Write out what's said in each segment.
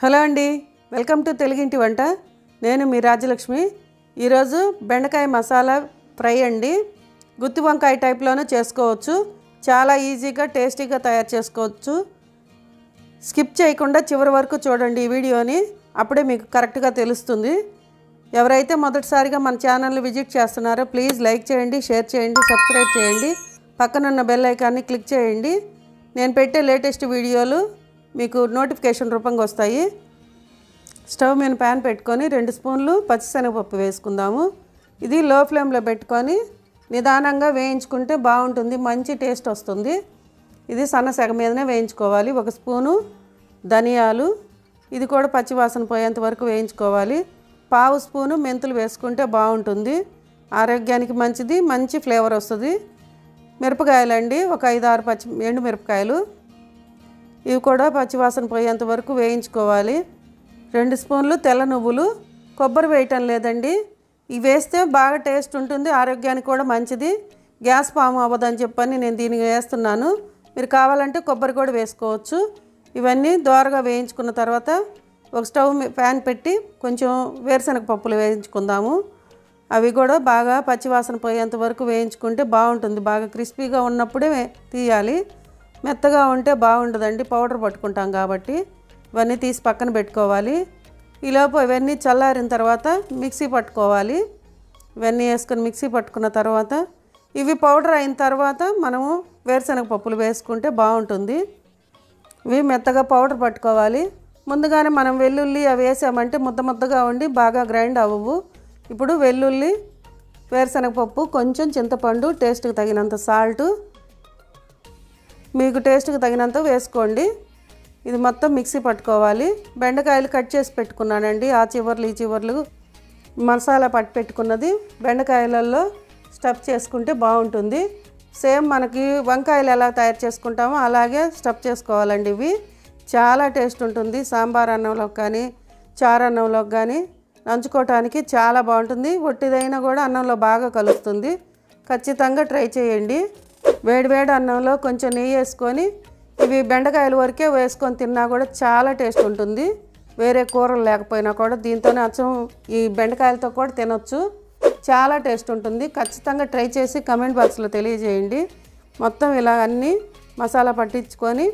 Hello అండి welcome to తెలుగింటి వంట. నేను మీ రాజలక్ష్మి ఈరోజు బెండకాయ మసాలా ఫ్రై అండి. గుత్తి వంకాయ టైప్లోనూ చేసుకోవచ్చు. చాలా ఈజీగా టేస్టీగా తయారు చేసుకోవచ్చు. స్కిప్ చేయకుండా చివరి వరకు చూడండి ఈ వీడియోని. అప్పుడే మీకు కరెక్ట్గా తెలుస్తుంది. ఎవరైతే మొదటిసారిగా మన ఛానల్ని విజిట్ చేస్తున్నారో ప్లీజ్ లైక్ చేయండి షేర్ చేయండి సబ్స్క్రైబ్ చేయండి. పక్కనున్న బెల్ ఐకాన్ని క్లిక్ చేయండి. నేను పెట్టే లేటెస్ట్ వీడియోలు మీకు నోటిఫికేషన్ రూపంగా వస్తాయి. స్టవ్ మీద ప్యాన్ పెట్టుకొని రెండు స్పూన్లు పచ్చిశనగపప్పు వేసుకుందాము. ఇది లో ఫ్లేమ్లో పెట్టుకొని నిదానంగా వేయించుకుంటే బాగుంటుంది మంచి టేస్ట్ వస్తుంది. ఇది సన్న సెగ మీదనే వేయించుకోవాలి. ఒక స్పూను ధనియాలు ఇది కూడా పచ్చివాసన పోయేంత వరకు వేయించుకోవాలి. పావు స్పూను మెంతులు వేసుకుంటే బాగుంటుంది. ఆరోగ్యానికి మంచిది మంచి ఫ్లేవర్ వస్తుంది. మిరపకాయలండి ఒక ఐదు ఆరు పచ్చి ఎండు మిరపకాయలు. ఇవి కూడా పచ్చివాసన పోయేంత వరకు వేయించుకోవాలి. రెండు స్పూన్లు తెల్ల నువ్వులు. కొబ్బరి వేయటం లేదండి. ఇవి వేస్తే బాగా టేస్ట్ ఉంటుంది ఆరోగ్యానికి కూడా మంచిది. గ్యాస్ పాము అవ్వదని చెప్పని నేను దీనికి వేస్తున్నాను. మీరు కావాలంటే కొబ్బరి కూడా వేసుకోవచ్చు. ఇవన్నీ దోరగా వేయించుకున్న తర్వాత ఒక స్టవ్ ఫ్యాన్ ప్యాన్ పెట్టి కొంచెం వేరుశనగ పప్పులు వేయించుకుందాము. అవి కూడా బాగా పచ్చివాసన పోయేంత వరకు వేయించుకుంటే బాగుంటుంది. బాగా క్రిస్పీగా ఉన్నప్పుడే తీయాలి. మెత్తగా ఉంటే బాగుండదండి పౌడర్ పట్టుకుంటాం కాబట్టి ఇవన్నీ తీసి పక్కన పెట్టుకోవాలి. ఈలోపు ఇవన్నీ చల్లారిన తర్వాత మిక్సీ పట్టుకోవాలి. ఇవన్నీ వేసుకొని మిక్సీ పట్టుకున్న తర్వాత ఇవి పౌడర్ అయిన తర్వాత మనము వేరుశనగ పప్పులు వేసుకుంటే బాగుంటుంది. ఇవి మెత్తగా పౌడర్ పట్టుకోవాలి. ముందుగానే మనం వెల్లుల్లి అవి వేసామంటే ముద్ద ముద్దగా ఉండి బాగా గ్రైండ్ అవ్వవు. ఇప్పుడు వెల్లుల్లి వేరుశనగపప్పు కొంచెం చింతపండు టేస్ట్కి తగినంత సాల్టు మీకు టేస్ట్కి తగినంత వేసుకోండి. ఇది మొత్తం మిక్సీ పట్టుకోవాలి. బెండకాయలు కట్ చేసి పెట్టుకున్నానండి. ఆ చివర్లు ఈ చివర్లు మసాలా పట్టి పెట్టుకున్నది. బెండకాయలలో స్టఫ్ చేసుకుంటే బాగుంటుంది. సేమ్ మనకి వంకాయలు ఎలా తయారు చేసుకుంటామో అలాగే స్టఫ్ చేసుకోవాలండి ఇవి. చాలా టేస్ట్ ఉంటుంది. సాంబార్ అన్నంలోకి కానీ చారు కానీ నంచుకోవటానికి చాలా బాగుంటుంది. ఒట్టిదైనా కూడా అన్నంలో బాగా కలుస్తుంది. ఖచ్చితంగా ట్రై చేయండి. వేడి వేడి అన్నంలో కొంచెం నెయ్యి వేసుకొని ఇవి బెండకాయల వరకే వేసుకొని తిన్నా కూడా చాలా టేస్ట్ ఉంటుంది. వేరే కూరలు లేకపోయినా కూడా దీంతోనే అచ్చం ఈ బెండకాయలతో కూడా తినొచ్చు. చాలా టేస్ట్ ఉంటుంది. ఖచ్చితంగా ట్రై చేసి కమెంట్ బాక్స్లో తెలియజేయండి. మొత్తం ఇలా అన్నీ మసాలా పట్టించుకొని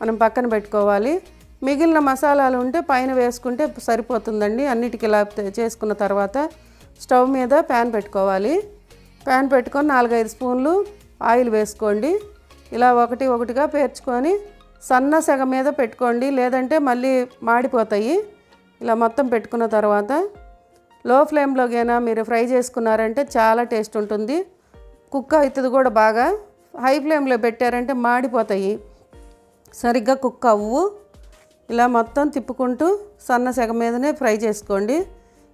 మనం పక్కన పెట్టుకోవాలి. మిగిలిన మసాలాలు ఉంటే పైన వేసుకుంటే సరిపోతుందండి. అన్నిటికీ ఇలా చేసుకున్న తర్వాత స్టవ్ మీద ప్యాన్ పెట్టుకోవాలి. ప్యాన్ పెట్టుకొని నాలుగైదు స్పూన్లు ఆయిల్ వేసుకోండి. ఇలా ఒకటి ఒకటిగా పేర్చుకొని సన్న సెగ మీద పెట్టుకోండి. లేదంటే మళ్ళీ మాడిపోతాయి. ఇలా మొత్తం పెట్టుకున్న తర్వాత లో ఫ్లేమ్లోకైనా మీరు ఫ్రై చేసుకున్నారంటే చాలా టేస్ట్ ఉంటుంది. కుక్ అవుతుంది కూడా బాగా. హై ఫ్లేమ్లో పెట్టారంటే మాడిపోతాయి. సరిగ్గా కుక్ అవ్వు. ఇలా మొత్తం తిప్పుకుంటూ సన్న సెగ మీదనే ఫ్రై చేసుకోండి.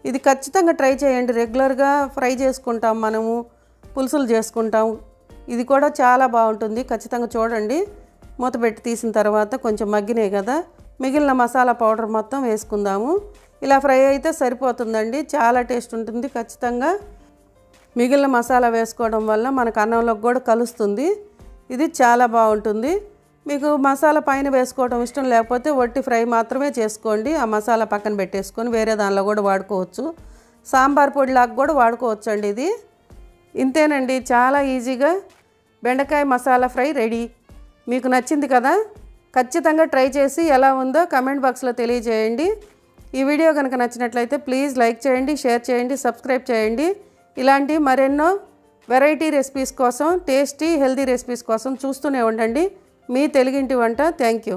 ఇది ఖచ్చితంగా ట్రై చేయండి. రెగ్యులర్గా ఫ్రై చేసుకుంటాం మనము. పులుసులు చేసుకుంటాం. ఇది కూడా చాలా బాగుంటుంది. ఖచ్చితంగా చూడండి. మూత పెట్టి తీసిన తర్వాత కొంచెం మగ్గినాయి కదా. మిగిలిన మసాలా పౌడర్ మొత్తం వేసుకుందాము. ఇలా ఫ్రై అయితే సరిపోతుందండి. చాలా టేస్ట్ ఉంటుంది ఖచ్చితంగా. మిగిలిన మసాలా వేసుకోవడం వల్ల మనకు అన్నంలోకి కూడా కలుస్తుంది. ఇది చాలా బాగుంటుంది. మీకు మసాలా పైన వేసుకోవడం ఇష్టం లేకపోతే వట్టి ఫ్రై మాత్రమే చేసుకోండి. ఆ మసాలా పక్కన పెట్టేసుకొని వేరే దానిలో కూడా వాడుకోవచ్చు. సాంబార్ పొడిలాగా కూడా వాడుకోవచ్చు అండి ఇది. ఇంతేనండి. చాలా ఈజీగా బెండకాయ మసాలా ఫ్రై రెడీ. మీకు నచ్చింది కదా? ఖచ్చితంగా ట్రై చేసి ఎలా ఉందో కమెంట్ బాక్స్లో తెలియజేయండి. ఈ వీడియో కనుక నచ్చినట్లయితే ప్లీజ్ లైక్ చేయండి షేర్ చేయండి సబ్స్క్రైబ్ చేయండి. ఇలాంటి మరెన్నో వెరైటీ రెసిపీస్ కోసం టేస్టీ హెల్తీ రెసిపీస్ కోసం చూస్తూనే ఉండండి. మీ తెలుగింటి వంట. Thank you.